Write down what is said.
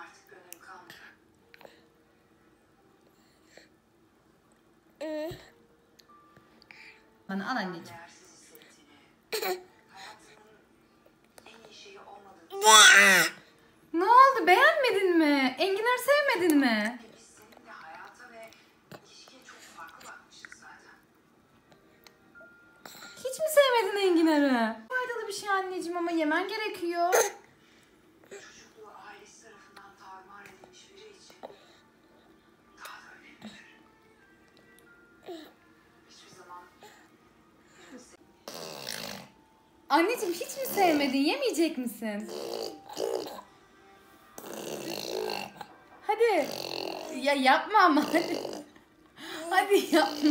Artık gönlüm. Bana al anneciğim. Değersiz Ne oldu beğenmedin mi? Enginar sevmedin mi? Hiç mi sevmedin enginarı? Faydalı bir şey anneciğim ama yemen gerekiyor. Anneciğim hiç mi sevmedin? Yemeyecek misin? Hadi. Ya yapma ama hadi. Hadi yapma.